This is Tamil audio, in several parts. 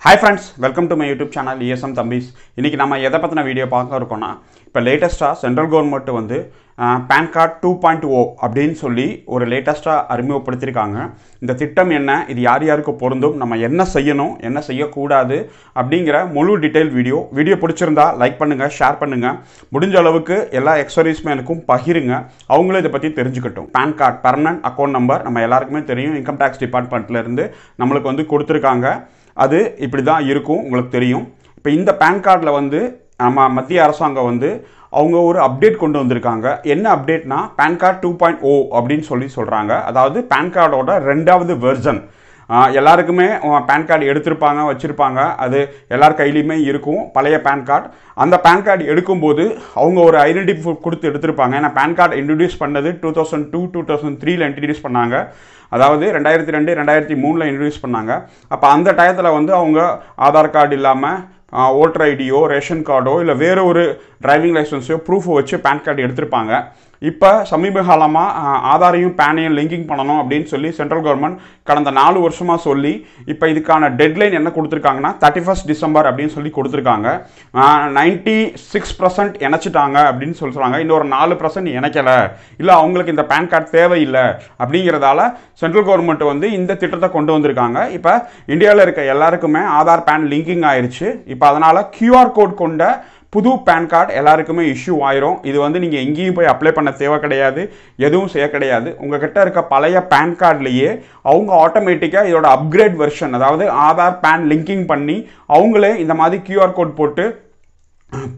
Hi friends welcome to my YouTube channel ESM தம்பிஸ் இன்றைக்கி நம்ம எதை பற்றின வீடியோ பார்க்க இருக்கோம்னா இப்போ லேட்டஸ்ட்டாக சென்ட்ரல் கவர்மெண்ட் வந்து PAN card two point O அப்படின்னு சொல்லி ஒரு லேட்டஸ்ட்டாக அறிமுகப்படுத்தியிருக்காங்க. இந்த திட்டம் என்ன இது யார் யாருக்கு பொருந்தும் நம்ம என்ன செய்யணும் என்ன செய்யக்கூடாது அப்படிங்கிற முழு டீட்டெயில் வீடியோ வீடியோ பிடிச்சிருந்தா லைக் பண்ணுங்கள் ஷேர் பண்ணுங்கள் முடிஞ்ச அளவுக்கு எல்லா எக்ஸர்வீஸ்மேனுக்கும் பகிருங்க. அவங்களும் இதை பற்றி தெரிஞ்சுக்கட்டும். PAN card permanent account number நம்ம எல்லாருக்குமே தெரியும். இன்கம் டேக்ஸ் டிபார்ட்மெண்ட்லேருந்து நம்மளுக்கு வந்து கொடுத்துருக்காங்க. அது இப்படி தான் இருக்கும் உங்களுக்கு தெரியும். இப்போ இந்த பேன் கார்டில் வந்து நம்ம மத்திய அரசாங்கம் வந்து அவங்க ஒரு அப்டேட் கொண்டு வந்திருக்காங்க. என்ன அப்டேட்னா PAN card two point O அப்படின்னு சொல்லி சொல்கிறாங்க அதாவது பேன் கார்டோட ரெண்டாவது வெர்ஷன் எல்லாருக்குமே பேன் கார்டு எடுத்திருப்பாங்க வச்சுருப்பாங்க. அது எல்லார் கையிலையுமே இருக்கும் பழைய பேன் கார்டு அந்த பேன் கார்டு எடுக்கும்போது அவங்க ஒரு ஐடென்டி கொடுத்து எடுத்திருப்பாங்க. ஏன்னா பேன் கார்டு இன்ட்ரடியூஸ் பண்ணது two thousand two two thousand த்ரீல இன்ட்ரடியூஸ் பண்ணாங்க. அதாவது ரெண்டாயிரத்தி ரெண்டு ரெண்டாயிரத்தி மூணில் இன்ட்ரடியூஸ் பண்ணாங்க. அப்போ அந்த டயத்தில் வந்து அவங்க ஆதார் கார்டு இல்லாமல் ஓட்டர் ஐடியோ ரேஷன் கார்டோ இல்லை வேறு ஒரு டிரைவிங் லைசன்ஸோ ப்ரூஃபோ வச்சு பேன் கார்டு எடுத்திருப்பாங்க. இப்போ சமீப காலமாக ஆதாரையும் பேனையும் லிங்கிங் பண்ணணும் அப்படின்னு சொல்லி சென்ட்ரல் கவர்மெண்ட் கடந்த நாலு வருஷமாக சொல்லி இப்போ இதுக்கான டெட்லைன் என்ன கொடுத்துருக்காங்கன்னா தேர்ட்டி ஃபஸ்ட் டிசம்பர் அப்படின்னு சொல்லி கொடுத்துருக்காங்க. நைன்ட்டி சிக்ஸ் பர்சன்ட் இணைச்சிட்டாங்க அப்படின்னு சொல்லி சொல்கிறாங்க இன்னொரு நாலு பர்சன்ட் இணைக்கலை. இல்லை அவங்களுக்கு இந்த பேன் கார்டு தேவையில்லை அப்படிங்கிறதால சென்ட்ரல் கவர்மெண்ட் வந்து இந்த திட்டத்தை கொண்டு வந்திருக்காங்க. இப்போ இந்தியாவில் இருக்க எல்லாருக்குமே ஆதார் பேன் லிங்கிங் ஆயிடுச்சு இப்போ அதனால் கியூஆர் கோட் கொண்ட புது பேன் கார்டு எல்லாருக்குமே இஷ்யூ ஆயிரும். இது வந்து நீங்கள் எங்கேயும் போய் அப்ளை பண்ண தேவை கிடையாது. எதுவும் செய்ய கிடையாது. உங்ககிட்ட இருக்க பழைய பேன் கார்ட்லேயே அவங்க ஆட்டோமேட்டிக்காக இதோட அப்கிரேட் வெர்ஷன் அதாவது ஆதார் பேன் லிங்கிங் பண்ணி அவங்களே இந்த மாதிரி கியூஆர் கோட் போட்டு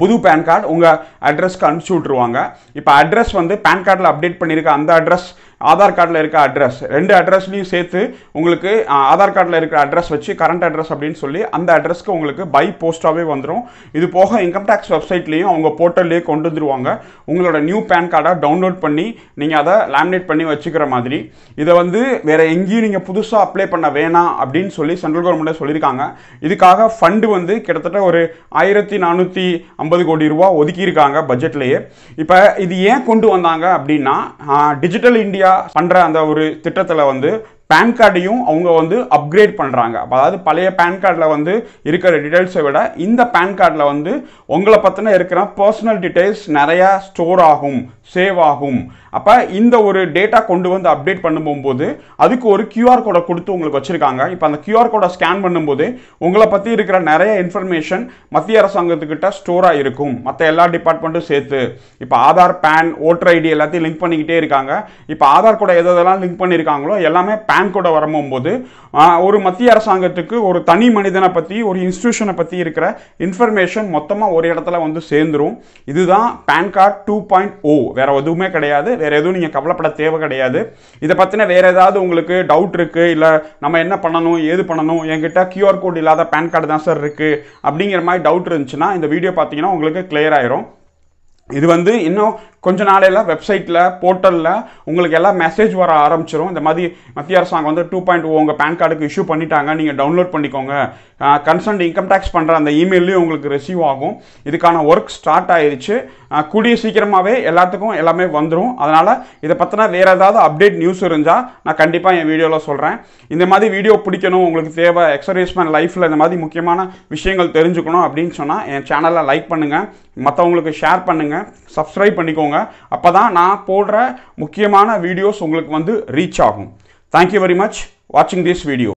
புது பேன் கார்டு உங்கள் அட்ரஸ்க்கு அனுப்பிச்சி விட்ருவாங்க இப்போ அட்ரஸ் வந்து பேன் கார்டில் அப்டேட் பண்ணியிருக்க அந்த அட்ரஸ் ஆதார் கார்டில் இருக்க அட்ரஸ் ரெண்டு அட்ரஸ்லையும் சேர்த்து உங்களுக்கு ஆதார் கார்டில் இருக்கிற அட்ரஸ் வச்சு கரண்ட் அட்ரஸ் அப்படின்னு சொல்லி அந்த அட்ரஸ்க்கு உங்களுக்கு பை போஸ்ட்டாகவே வந்துடும் இது போக இன்கம் டேக்ஸ் வெப்சைட்லேயும் அவங்க போர்ட்டல்லையே கொண்டு வந்துருவாங்க. உங்களோட நியூ பேன் கார்டை டவுன்லோட் பண்ணி நீங்கள் அதை லேமினேட் பண்ணி வச்சுக்கிற மாதிரி. இதை வந்து வேறு எங்கேயும் நீங்கள் புதுசாக அப்ளை பண்ண வேணாம் அப்படின்னு சொல்லி சென்ட்ரல் கவர்மெண்ட்டை சொல்லியிருக்காங்க. இதுக்காக ஃபண்டு வந்து கிட்டத்தட்ட ஒரு ஆயிரத்தி நானூற்றி ஐம்பது கோடி ரூபா ஒதுக்கியிருக்காங்க பட்ஜெட்லேயே இப்போ இது ஏன் கொண்டு வந்தாங்க அப்படின்னா டிஜிட்டல் இந்தியா பண்ணுற அந்த ஒரு திட்டத்தில் வந்து பேன் கார்டையும் அவங்க வந்து அப்கிரேட் பண்ணுறாங்க அதாவது பழைய பேன் கார்டில் வந்து இருக்கிற டீட்டெயில்ஸை விட இந்த பேன் கார்டில் வந்து உங்களை பற்றின இருக்கிற பர்சனல் டீட்டெயில்ஸ் நிறையா ஸ்டோர் ஆகும் சேவ் ஆகும். அப்போ இந்த ஒரு டேட்டா கொண்டு வந்து அப்டேட் பண்ணும்போது அதுக்கு ஒரு கியூஆர் கோடை கொடுத்து உங்களுக்கு வச்சுருக்காங்க. இப்போ அந்த கியூஆர் கோடை ஸ்கேன் பண்ணும்போது உங்களை பற்றி இருக்கிற நிறைய இன்ஃபர்மேஷன் மத்திய அரசாங்கத்துக்கிட்ட ஸ்டோராக இருக்கும். மற்ற எல்லா டிபார்ட்மெண்ட்டும் சேர்த்து. இப்போ ஆதார் பேன் ஓட்டர் ஐடி எல்லாத்தையும் லிங்க் பண்ணிக்கிட்டே இருக்காங்க. இப்போ ஆதார் கோடை எதெல்லாம் லிங்க் பண்ணியிருக்காங்களோ எல்லாமே பேன் கூட வரும்போது ஒரு மத்திய அரசாங்கத்துக்கு ஒரு தனி மனிதனை பற்றி ஒரு இன்ஸ்டியூஷனை பற்றி இருக்கிற இன்ஃபர்மேஷன் மொத்தமாக ஒரு இடத்துல வந்து சேர்ந்துரும். இதுதான் PAN card two point O வேறு எதுவுமே கிடையாது. வேறு எதுவும் நீங்கள் கவலைப்பட தேவை கிடையாது. இதை பற்றின வேறு ஏதாவது உங்களுக்கு டவுட் இருக்குது இல்லை நம்ம என்ன பண்ணணும் ஏது பண்ணணும் என்கிட்ட கியூஆர் கோட் இல்லாத பேன் கார்டு தான் சார் இருக்குது அப்படிங்கிற மாதிரி டவுட் இருந்துச்சுன்னா இந்த வீடியோ பார்த்தீங்கன்னா உங்களுக்கு கிளியர் ஆயிரும். இது வந்து இன்னும் கொஞ்ச நாளையில் வெப்சைட்டில் போர்ட்டலில் உங்களுக்கு எல்லாம் மெசேஜ் வர ஆரம்பிச்சிடும் இந்த மாதிரி மத்திய அரசாங்கம் வந்து டூ பாயிண்ட் உங்கள் பேன் கார்டுக்கு இஷ்யூ பண்ணிட்டாங்க. நீங்கள் டவுன்லோட் பண்ணிக்கோங்க. கன்சர்ன்ட் இன்கம் டேக்ஸ் பண்ணுற அந்த இமெயிலையும் உங்களுக்கு ரிசீவ் ஆகும். இதுக்கான ஒர்க் ஸ்டார்ட் ஆயிடுச்சு கூடிய சீக்கிரமாகவே எல்லாத்துக்கும் எல்லாமே வந்துடும் அதனால் இதை பற்றின வேறு ஏதாவது அப்டேட் நியூஸ் இருந்தால் நான் கண்டிப்பாக என் வீடியோவில் சொல்கிறேன் இந்த மாதிரி வீடியோ பிடிக்கணும் உங்களுக்கு தேவை எக்ஸர்வீஸ்மேன் லைஃப்பில் இந்த மாதிரி முக்கியமான விஷயங்கள் தெரிஞ்சுக்கணும் அப்படின்னு சொன்னால் என் சேனலை லைக் பண்ணுங்கள் மற்றவங்களுக்கு ஷேர் பண்ணுங்கள் சப்ஸ்கிரைப் பண்ணிக்கோங்க. அப்போ தான் நான் போடுற முக்கியமான வீடியோஸ் உங்களுக்கு வந்து ரீச் ஆகும். தேங்க்யூ வெரி மச் வாட்சிங் திஸ் வீடியோ